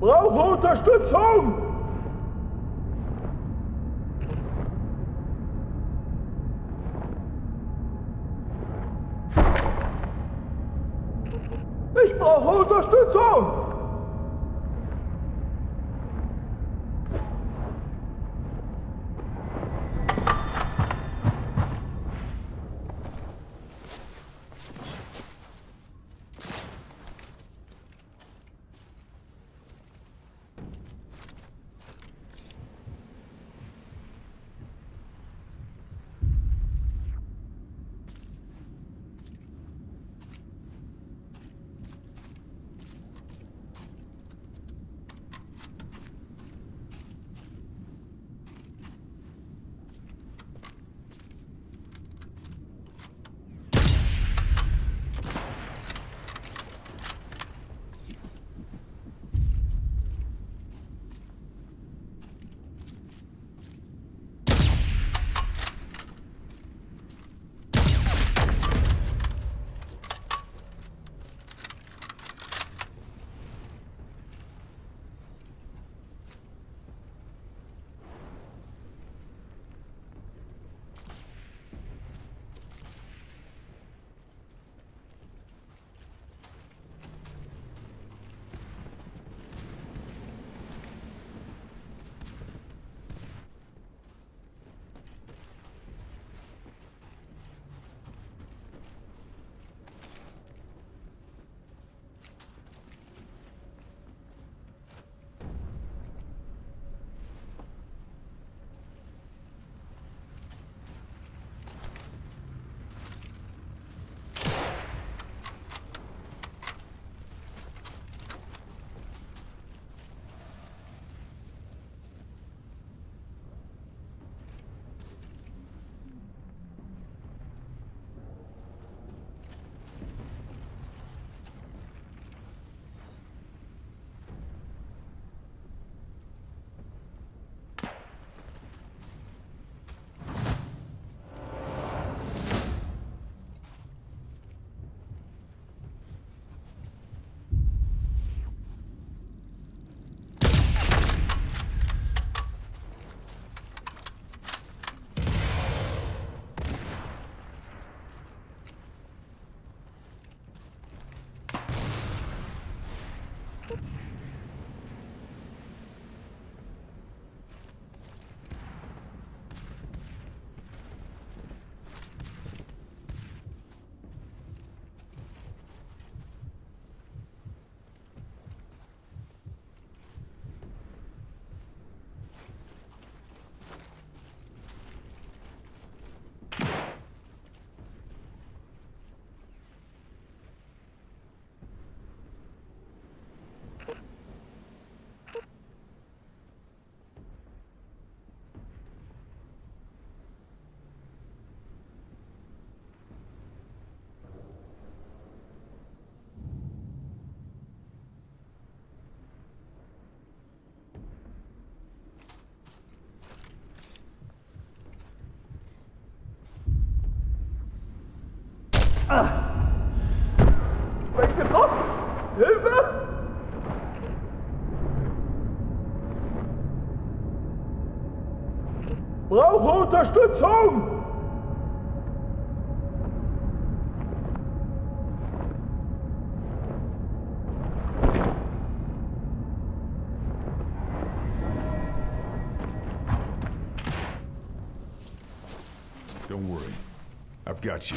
Brauche Unterstützung! Brauche Unterstützung! Don't worry. I've got you.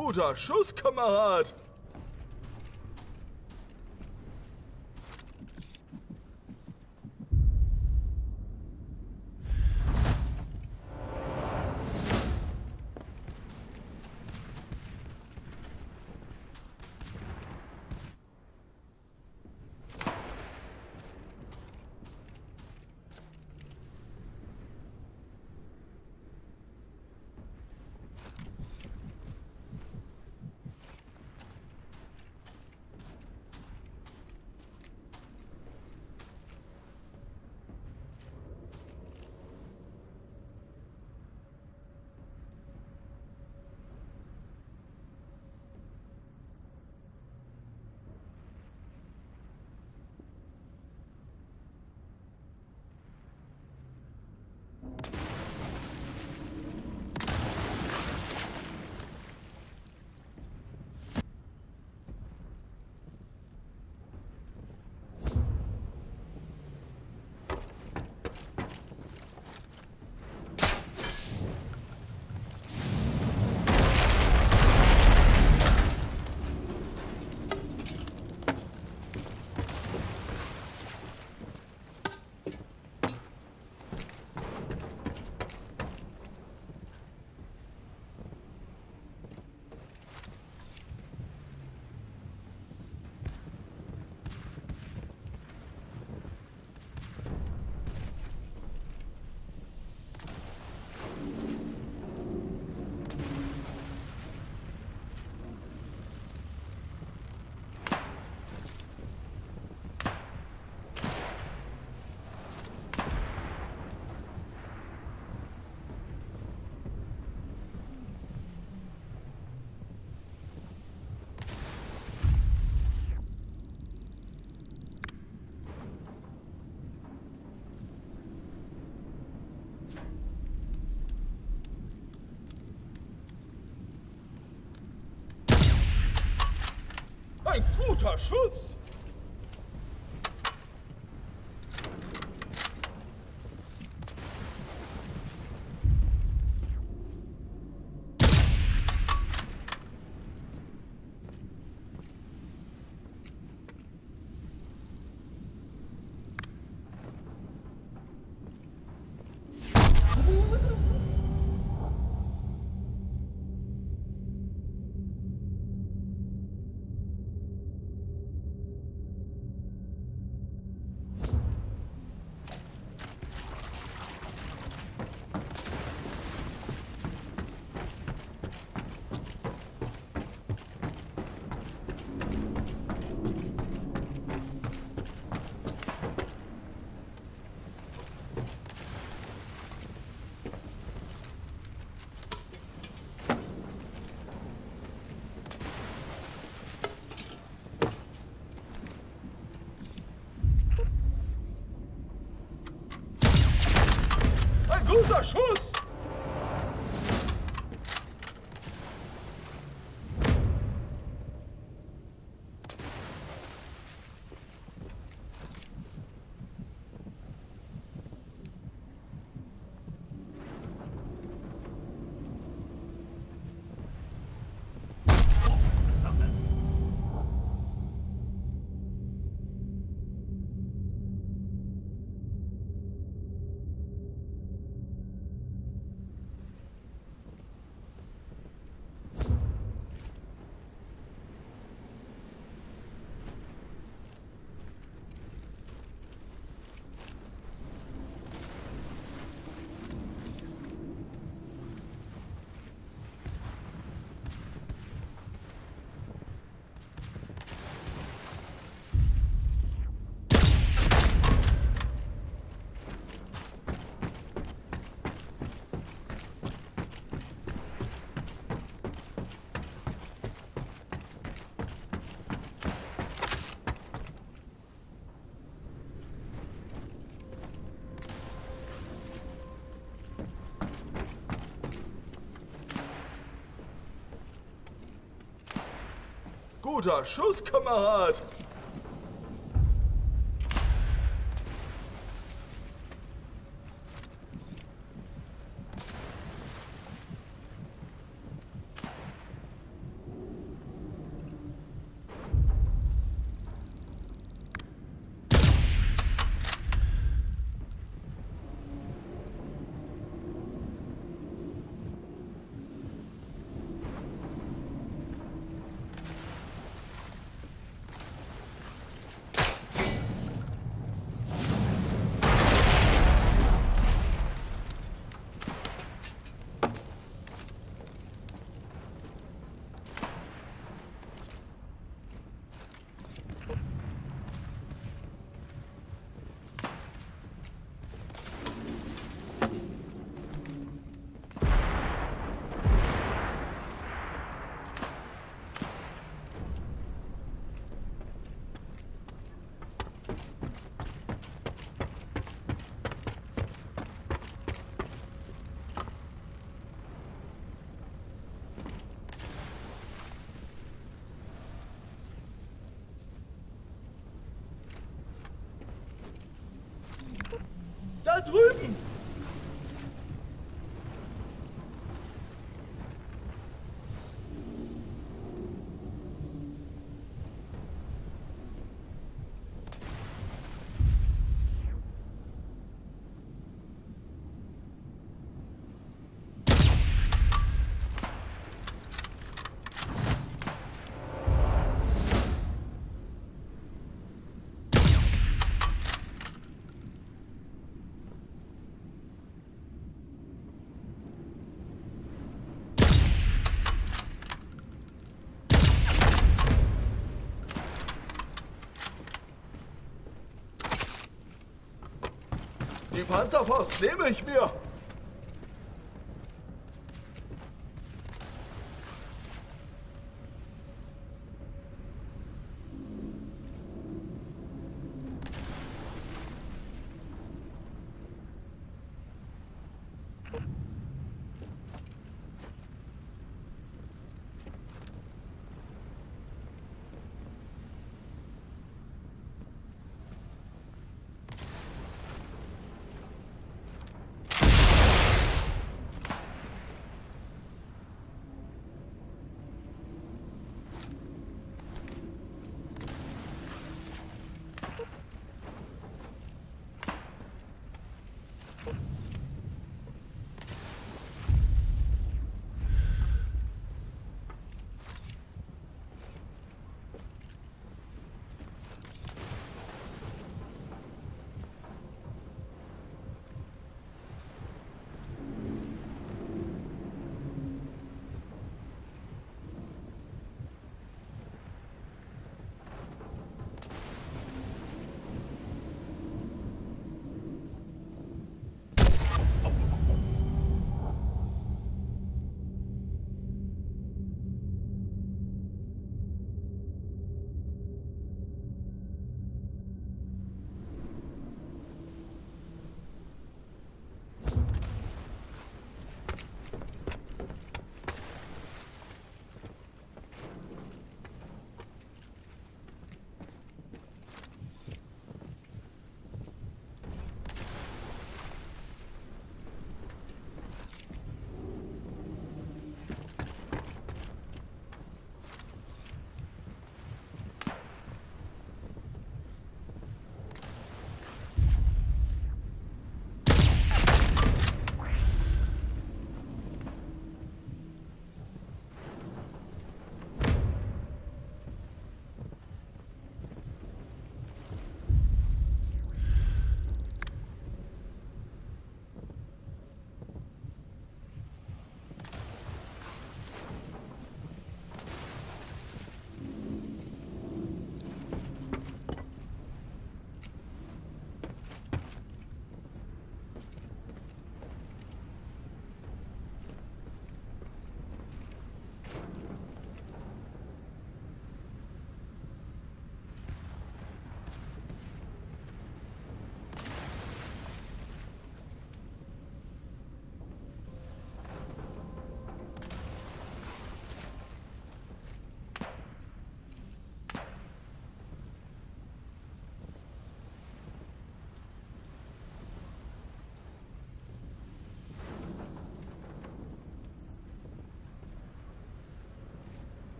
Guter Schuss, Kamerad! Guter Schuss! nos achou Guter Schuss, Kamerad! Drüben! Die Panzerfaust nehme ich mir!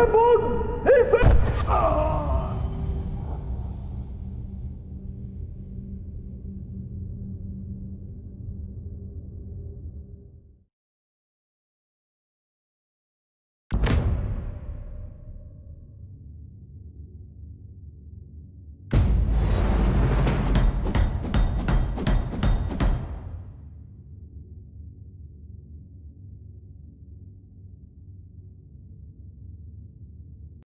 Hilfe am Boden! Hilfe! Ah!